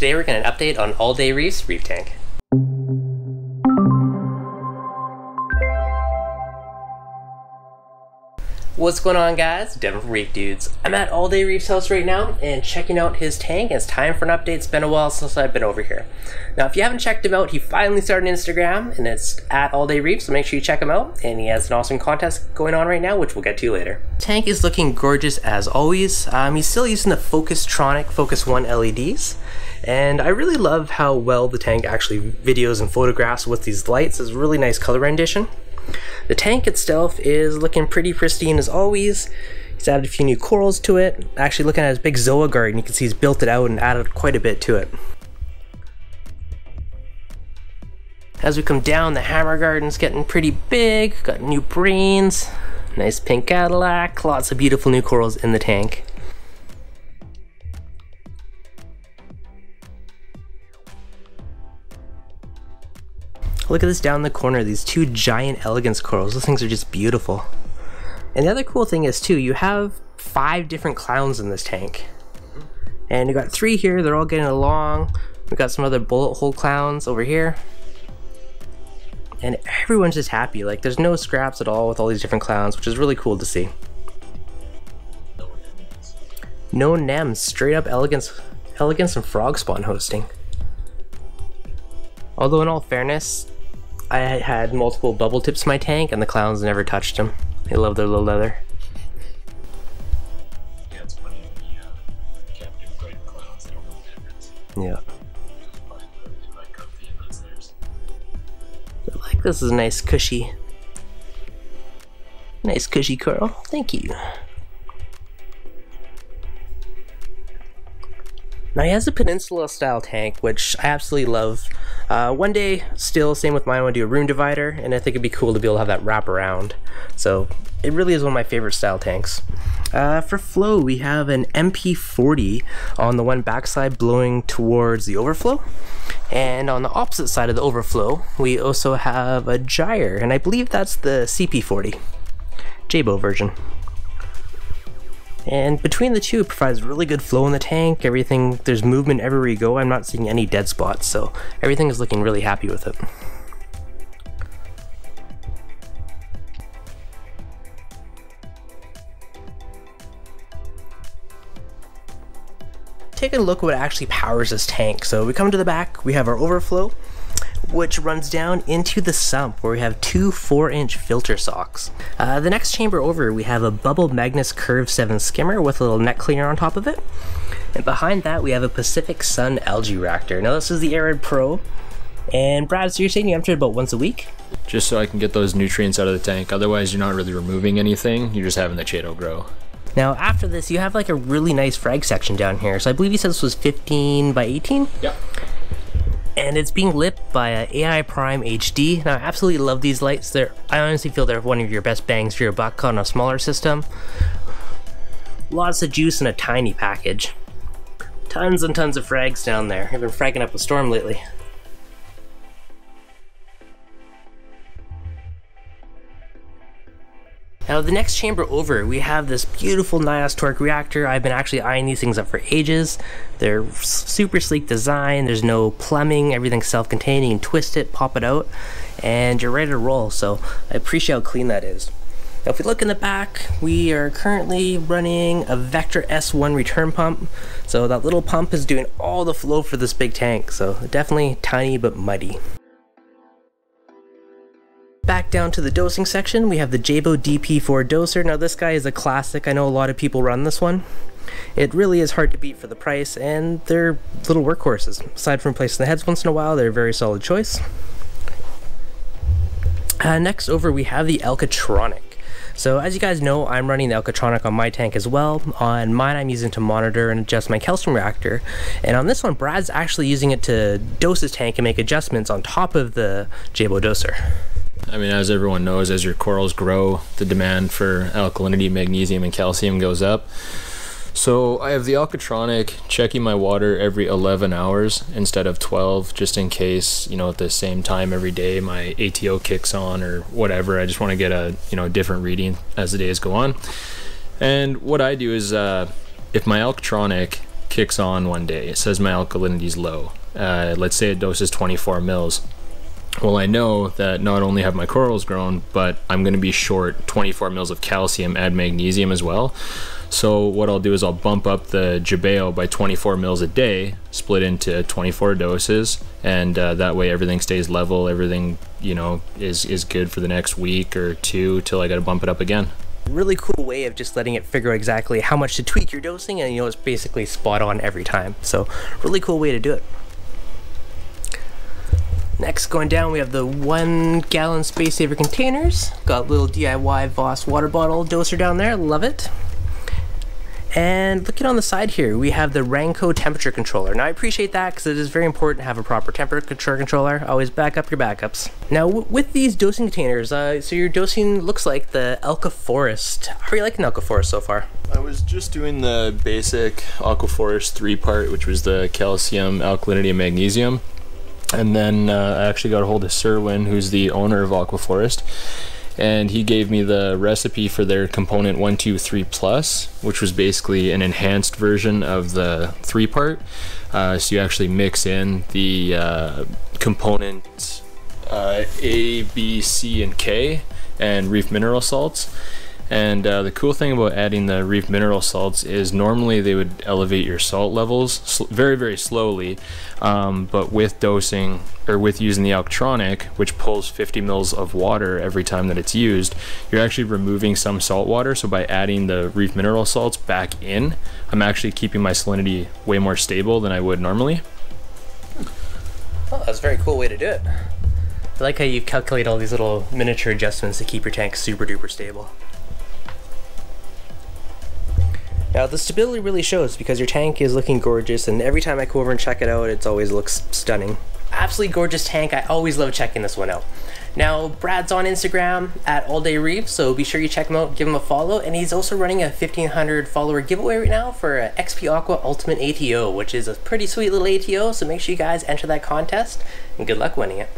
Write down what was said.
today we're going to update on All Day Reef's reef tank. What's going on guys? Devin from Reef Dudes. I'm at All Day Reef's house right now and checking out his tank. It's time for an update. It's been a while since I've been over here. Now if you haven't checked him out, he finally started Instagram and it's at All Day Reef, so make sure you check him out. And he has an awesome contest going on right now, which we'll get to later. Tank is looking gorgeous as always. Um, he's still using the Focustronic Focus 1 LEDs. And I really love how well the tank actually videos and photographs with these lights. It's a really nice color rendition. The tank itself is looking pretty pristine as always. He's added a few new corals to it. Actually looking at his big Zoa garden, you can see he's built it out and added quite a bit to it. As we come down, the hammer garden's getting pretty big. Got new brains, nice pink Cadillac, lots of beautiful new corals in the tank. Look at this down the corner, these two giant elegance corals. Those things are just beautiful. And the other cool thing is too, you have five different clowns in this tank. And you got three here, they're all getting along. We got some other bullet hole clowns over here. And everyone's just happy, like there's no scraps at all with all these different clowns, which is really cool to see. No NEMs, straight up elegance, elegance and frog spawn hosting. Although in all fairness, I had multiple bubble tips in my tank and the clowns never touched them. They love their little leather. Yeah, it's funny the uh, captive bright clouds, don't know difference. Yeah. Find the invite comfy and that's theirs. I like this is a nice cushy. Nice cushy curl. Thank you. Now he has a peninsula style tank, which I absolutely love. Uh, one day, still, same with mine, I want to do a rune divider, and I think it'd be cool to be able to have that wrap around. So it really is one of my favorite style tanks. Uh, for flow, we have an MP40 on the one backside blowing towards the overflow. And on the opposite side of the overflow, we also have a gyre, and I believe that's the CP40, Jebao version. And between the two, it provides really good flow in the tank. Everything, there's movement everywhere you go. I'm not seeing any dead spots, so everything is looking really happy with it. Take a look what actually powers this tank. So we come to the back, we have our overflow, which runs down into the sump where we have two 4 inch filter socks. Uh, the next chamber over we have a Bubble Magus Curve 7 skimmer with a little neck cleaner on top of it. And behind that we have a Pacific Sun algae reactor. Now this is the Arid Pro. And Brad, so you're saying you empty it about once a week? Just so I can get those nutrients out of the tank. Otherwise, you're not really removing anything. You're just having the Chaeto grow. Now after this you have like a really nice frag section down here. So I believe you said this was 15 by 18? Yep. And it's being lit by a AI Prime HD. Now, I absolutely love these lights. They're, I honestly feel they're one of your best bangs for your buck on a smaller system. Lots of juice in a tiny package. Tons and tons of frags down there. I've been fragging up a storm lately. Now the next chamber over, we have this beautiful Nyos Torq reactor. I've been actually eyeing these things up for ages. They're super sleek design, there's no plumbing, everything's self-contained, you can twist it, pop it out, and you're ready to roll, so I appreciate how clean that is. Now if we look in the back, we are currently running a Vectra S1 return pump. So that little pump is doing all the flow for this big tank, so definitely tiny but muddy. Back down to the dosing section, we have the Jebao DP4 doser. Now this guy is a classic, I know a lot of people run this one. It really is hard to beat for the price, and they're little workhorses. Aside from placing the heads once in a while, they're a very solid choice. Uh, next over we have the Alkatronic. So as you guys know, I'm running the Alkatronic on my tank as well. On mine, I'm using to monitor and adjust my calcium reactor. And on this one, Brad's actually using it to dose his tank and make adjustments on top of the Jebao doser. I mean, as everyone knows, as your corals grow, the demand for alkalinity, magnesium, and calcium goes up. So I have the Alkatronic checking my water every 11 hours instead of 12, just in case, you know, at the same time every day my ATO kicks on or whatever. I just want to get a, you know, different reading as the days go on. And what I do is, uh, if my Alkatronic kicks on one day. It says my alkalinity is low. Uh, let's say it doses 24 mils. Well, I know that not only have my corals grown, but I'm going to be short 24 mils of calcium and magnesium as well. So what I'll do is I'll bump up the Jebao by 24 mils a day, split into 24 doses, and uh, that way everything stays level. Everything you know is is good for the next week or two till I got to bump it up again. Really cool way of just letting it figure out exactly how much to tweak your dosing, and you know it's basically spot on every time. So really cool way to do it. Next, going down, we have the one gallon space saver containers. Got a little DIY Voss water bottle doser down there, love it. And looking on the side here, we have the Ranco temperature controller. Now I appreciate that because it is very important to have a proper temperature controller. Always back up your backups. Now with these dosing containers, uh, so your dosing looks like the Aquaforest. How are you liking Aquaforest so far? I was just doing the basic Aquaforest 3 part, which was the calcium, alkalinity, and magnesium. And then uh, I actually got a hold of Serwin, who's the owner of Aquaforest and he gave me the recipe for their component 123 plus which was basically an enhanced version of the three part. Uh, so you actually mix in the uh, uh, a b c and k and reef mineral salts and uh, the cool thing about adding the reef mineral salts is normally they would elevate your salt levels very, very slowly. Um, but with dosing or with using the Alkatronic, which pulls 50 mils of water every time that it's used, you're actually removing some salt water. So by adding the reef mineral salts back in, I'm actually keeping my salinity way more stable than I would normally. Oh, that's a very cool way to do it. I like how you calculate all these little miniature adjustments to keep your tank super duper stable. Now the stability really shows because your tank is looking gorgeous and every time I go over and check it out it always looks stunning. Absolutely gorgeous tank, I always love checking this one out. Now Brad's on Instagram at All Day Reef, so be sure you check him out, give him a follow, and he's also running a 1500 follower giveaway right now for uh, a XP Aqua Ultimate ATO, which is a pretty sweet little ATO, so make sure you guys enter that contest and good luck winning it.